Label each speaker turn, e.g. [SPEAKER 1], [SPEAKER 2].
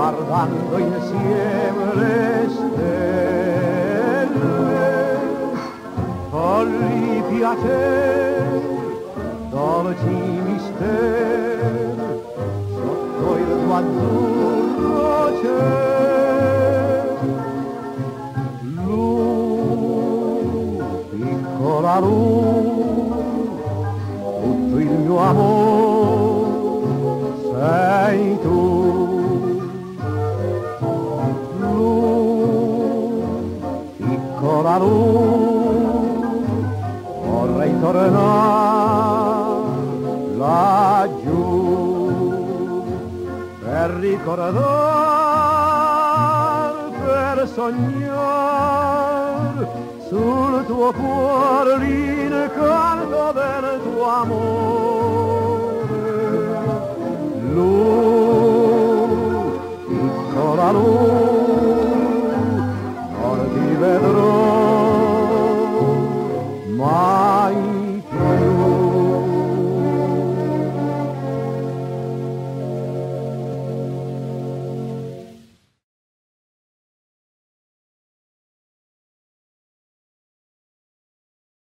[SPEAKER 1] guardando in insieme stelle. Oh, Folli piacer, dolci misteri, sotto il tuo azzurro cielo. Lu, piccola Lu, tutto il mio amore, ancora luce, vorrei tornare laggiù per ricordare, per sognare sul tuo cuore l'incanto del tuo amore. Luce, ancora lui